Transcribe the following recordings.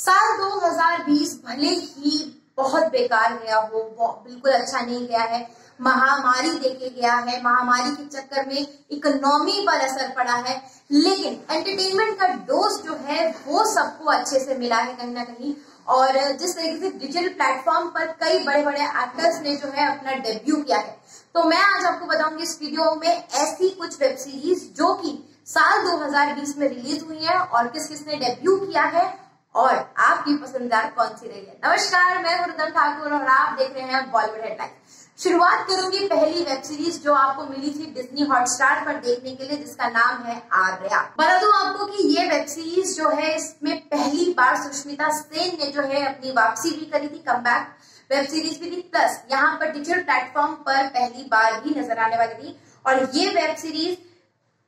साल 2020 भले ही बहुत बेकार गया हो बिल्कुल अच्छा नहीं गया है। महामारी देखे गया है। महामारी के चक्कर में इकोनॉमी पर असर पड़ा है। लेकिन एंटरटेनमेंट का डोज जो है, वो सबको अच्छे से मिला है कहीं ना कहीं। और जिस तरीके से डिजिटल प्लेटफॉर्म पर कई बड़े बड़े एक्टर्स ने जो है अपना डेब्यू किया है। तो मैं आज आपको बताऊँगी इस वीडियो में ऐसी कुछ वेब सीरीज़ जो कि साल 2020 में रिलीज़ हुई है और किस किस ने डेब्यू किया है और आपकी पसंदीदार कौन सी रही है? नमस्कार, मैं गुरुदन ठाकुर और आप देख रहे हैं बॉलीवुड हेडलाइन शुरुआत करूँगी पहली वेब सीरीज़ जो आपको मिली थी डिज्नी हॉटस्टार पर देखने के लिए, जिसका नाम है आर्या. बता दू आपको कि ये वेब सीरीज़ जो है, इसमें पहली बार सुष्मिता सेन ने जो है अपनी वापसी भी करी थी कम वेब सीरीज़ भी थी प्लस यहाँ पर डिजिटल प्लेटफॉर्म पर पहली बार भी नज़र आने वाली थी. और ये वेब सीरीज़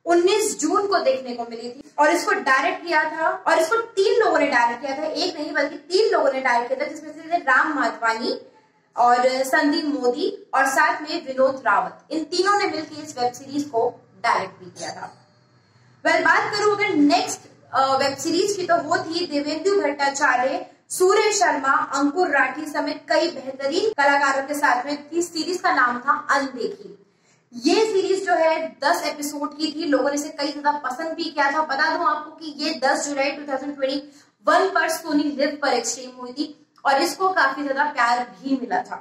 19 जून को देखने को मिली थी। और इसको डायरेक्ट किया था और इसको तीन लोगों ने डायरेक्ट किया था। एक नहीं बल्कि तीन लोगों ने डायरेक्ट किया था जिसमें से राम माधवानी और संदीप मोदी और साथ में विनोद रावत। इन तीनों ने मिलकर इस वेब सीरीज़ को डायरेक्ट भी किया था। वेल well, बात करूँ अगर नेक्स्ट वेब सीरीज़ की तो वो थी देवेंदु भट्टाचार्य सूर्य शर्मा अंकुर राठी समेत कई बेहतरीन कलाकारों के साथ में। थी सीरीज़ का नाम था अनदेखी। ये सीरीज़ जो है 10 एपिसोड की थी। लोगों ने इसे कई ज़्यादा पसंद भी किया था। बता दूँ आपको कि ये 10 जुलाई 2021 पर सोनी लिव पर एक्सट्रीम हुई थी और इसको काफ़ी ज़्यादा प्यार भी मिला था।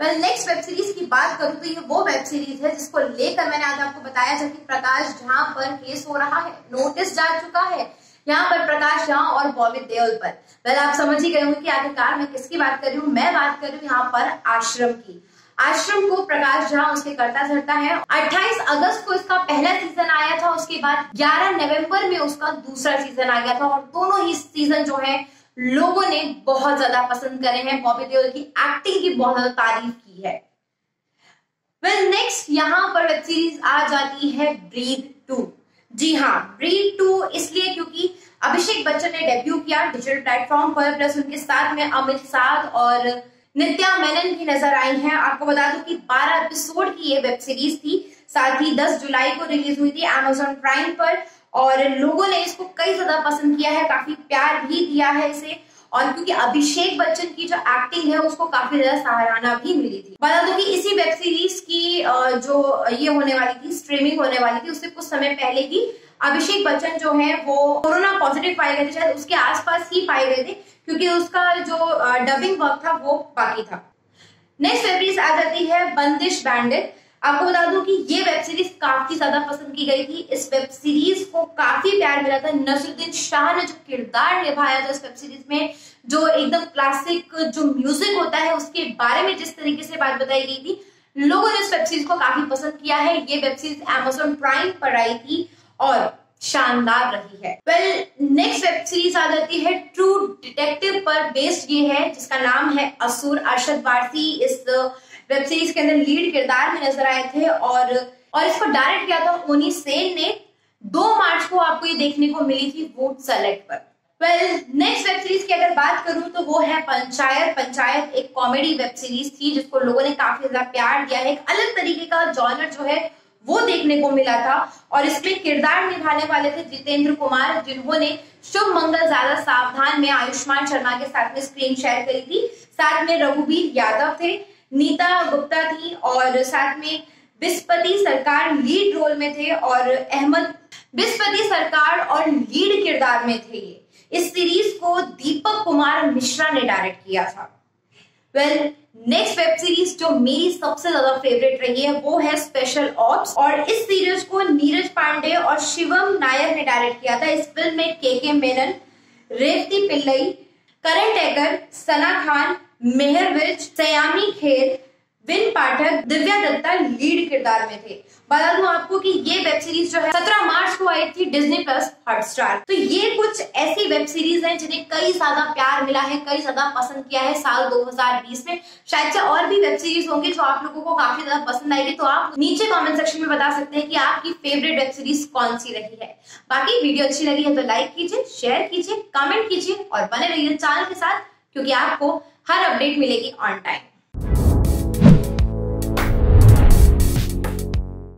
वेल नेक्स्ट वेब सीरीज़ की बात करूँ तो ये वो वेब सीरीज़ है जिसको लेकर मैंने आज आपको बताया था कि प्रकाश झा पर केस हो रहा है। नोटिस जा चुका है। यहाँ पर प्रकाश झा और बॉबी देओल पर। वेल आप समझ ही गए होंगे कि आखिरकार मैं किसकी बात कर रही हूँ? मैं बात कर रही हूँ यहाँ पर आश्रम की। आश्रम को प्रकाश झा उसके करता धरता है। 28 अगस्त को इसका पहला सीज़न आया था, उसके बाद 11 नवंबर में उसका दूसरा सीज़न आ गया था। और दोनों ही सीज़न जो है, लोगों ने बहुत ज़्यादा पसंद करे हैं। बॉबी देओल की एक्टिंग की बहुत ज़्यादा तारीफ़ की है। वेल नेक्स्ट यहाँ पर वेब सीरीज़ आ जाती है ब्रीद टू जी हाँ ब्रीड टू इसलिए क्योंकि अभिषेक बच्चन ने डेब्यू किया डिजिटल प्लेटफॉर्म पर प्लस उनके साथ में अमित साध और नित्या मेनन भी नज़र आई हैं। आपको बता दूँ कि 12 एपिसोड की ये वेब सीरीज़ थी। साथ ही 10 जुलाई को रिलीज़ हुई थी एमेजोन प्राइम पर और लोगों ने इसको कई ज़्यादा पसंद किया है, काफ़ी प्यार भी दिया है इसे और क्योंकि अभिषेक बच्चन की जो एक्टिंग है, उसको काफ़ी ज़्यादा सराहना भी मिली थी। बता दो कि इसी वेब सीरीज़ की जो ये होने वाली थी स्ट्रीमिंग होने वाली थी, उससे कुछ समय पहले ही अभिषेक बच्चन जो है, वो कोरोना पॉजिटिव पाए गए थे, शायद उसके आसपास ही पाए गए थे। क्योंकि उसका जो डबिंग वर्क था, वो बाकी था। नेक्स्ट वेब सीरीज़ आ जाती है बंदिश बैंडेड आपको बता दूँ कि ये वेब सीरीज़ काफ़ी ज़्यादा पसंद की गई थी। इस वेब सीरीज़ को काफ़ी प्यार मिला था। नसरुद्दीन शाह ने जो किरदार निभाया था इस वेब सीरीज़ में, जो एकदम क्लासिक जो म्यूज़िक होता है, उसके बारे में जिस तरीके से बात बताई गई थी, लोगों ने इस वेब सीरीज़ को काफ़ी पसंद किया है। ये वेब सीरीज़ एमेजोन प्राइम पर आई थी और शानदार रही है। वेल नेक्स्ट वेब सीरीज़ आ जाती है ट्रू डिटेक्टिव पर बेस्ड ये है, जिसका नाम है असुर अरशद वारसी। इस वेब सीरीज़ के अंदर लीड किरदार में नज़र आए थे और और इसको डायरेक्ट किया था ओनी सेन ने। दो मार्च को आपको ये देखने को मिली थी वोट सेलेक्ट पर। वेल नेक्स्ट वेब सीरीज़ की अगर बात करूँ तो वो है पंचायत। पंचायत एक कॉमेडी वेब सीरीज़ थी, जिसको लोगों ने काफ़ी ज़्यादा प्यार दिया है। एक अलग तरीके का जॉनर जो है वो देखने को मिला था और इसमें किरदार निभाने वाले थे जितेंद्र कुमार, जिन्होंने शुभ मंगल ज़्यादा सावधान में आयुष्मान शर्मा के साथ में स्क्रीन शेयर करी थी। साथ में रघुबीर यादव थे, नीता गुप्ता थी और साथ में बिस्पति सरकार लीड रोल में थे और अहमद, बिस्पति सरकार और लीड किरदार में थे ये। इस सीरीज़ को दीपक कुमार मिश्रा ने डायरेक्ट किया था। वेल नेक्स्ट वेब सीरीज़ जो मेरी सबसे ज़्यादा फेवरेट रही है, वो है स्पेशल ऑप्स और इस सीरीज़ को नीरज पांडे और शिवम नायर ने डायरेक्ट किया था। इस फ़िल्म में के के मेनन रेवती पिल्लई, करण टेकर सना खान, मेहर विज, सयामी खेर विन पाठक दिव्या दत्ता लीड किरदार में थे। बता दूँ आपको कि ये वेब सीरीज़ जो है 17 मार्च को आई थी डिज्नी प्लस हॉटस्टार तो ये कुछ ऐसी वेब सीरीज़ हैं जिन्हें कई ज़्यादा प्यार मिला है, कई ज़्यादा पसंद किया है साल 2020 में। शायद से और भी वेब सीरीज़ होंगी जो आप लोगों को काफ़ी ज़्यादा पसंद आएगी तो आप नीचे कॉमेंट सेक्शन में बता सकते हैं कि आपकी फेवरेट वेब सीरीज़ कौन सी रही है। बाकी वीडियो अच्छी लगी है तो लाइक कीजिए शेयर कीजिए कमेंट कीजिए और बने रहिए चैनल के साथ, क्योंकि आपको हर अपडेट मिलेगी ऑन टाइम